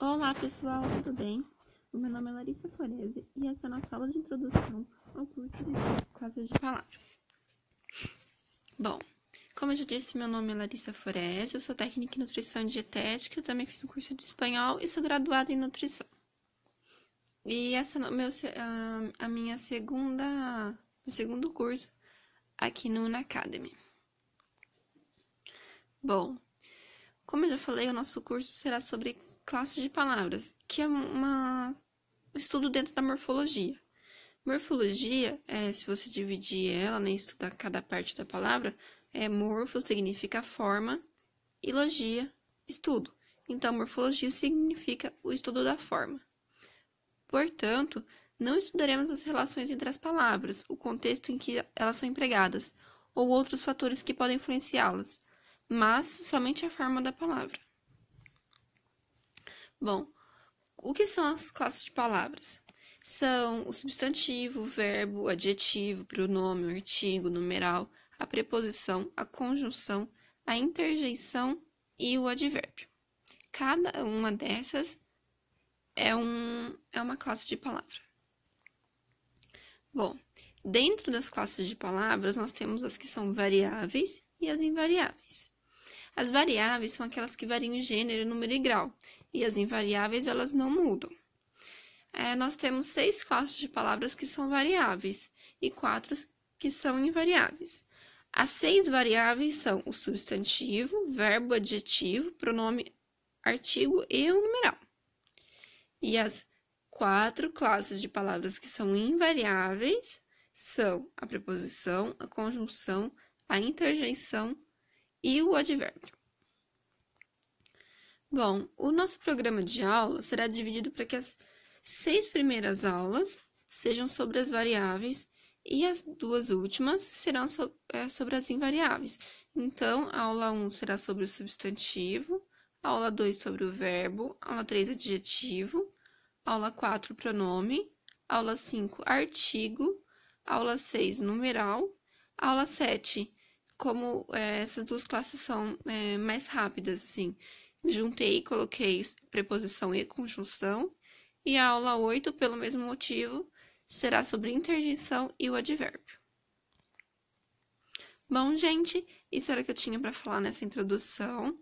Olá pessoal, tudo bem? O meu nome é Larissa Forese e essa é a nossa aula de introdução ao curso de classes de palavras. Bom, como eu já disse, meu nome é Larissa Forese, eu sou técnica em nutrição e dietética, eu também fiz um curso de espanhol e sou graduada em nutrição. E essa é a minha segunda, o segundo curso aqui no Unacademy. Bom, como eu já falei, o nosso curso será sobre classes de palavras, que é uma, um estudo dentro da morfologia. Morfologia, é, se você dividir ela, né, estudar cada parte da palavra, é morfo significa forma e logia, estudo. Então, morfologia significa o estudo da forma. Portanto, não estudaremos as relações entre as palavras, o contexto em que elas são empregadas, ou outros fatores que podem influenciá-las, mas somente a forma da palavra. Bom, o que são as classes de palavras? São o substantivo, o verbo, o adjetivo, o pronome, o artigo, o numeral, a preposição, a conjunção, a interjeição e o advérbio. Cada uma dessas é, um, é uma classe de palavra. Bom, dentro das classes de palavras, nós temos as que são variáveis e as invariáveis. As variáveis são aquelas que variam em gênero, número e grau, e as invariáveis elas não mudam. É, nós temos seis classes de palavras que são variáveis e quatro que são invariáveis. As seis variáveis são o substantivo, verbo, adjetivo, pronome, artigo e o numeral. E as quatro classes de palavras que são invariáveis são a preposição, a conjunção, a interjeição e o advérbio. Bom, o nosso programa de aula será dividido para que as seis primeiras aulas sejam sobre as variáveis e as duas últimas serão é, sobre as invariáveis. Então, a aula 1 será sobre o substantivo, a aula 2 sobre o verbo, a aula 3 adjetivo, a aula 4 pronome, a aula 5 artigo, a aula 6 numeral, a aula 7 como é, essas duas classes são é, mais rápidas, assim, juntei e coloquei preposição e conjunção. E a aula 8, pelo mesmo motivo, será sobre interjeição e o advérbio. Bom, gente, isso era o que eu tinha para falar nessa introdução.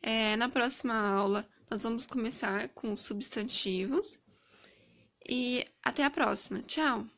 É, na próxima aula, nós vamos começar com substantivos. E até a próxima. Tchau!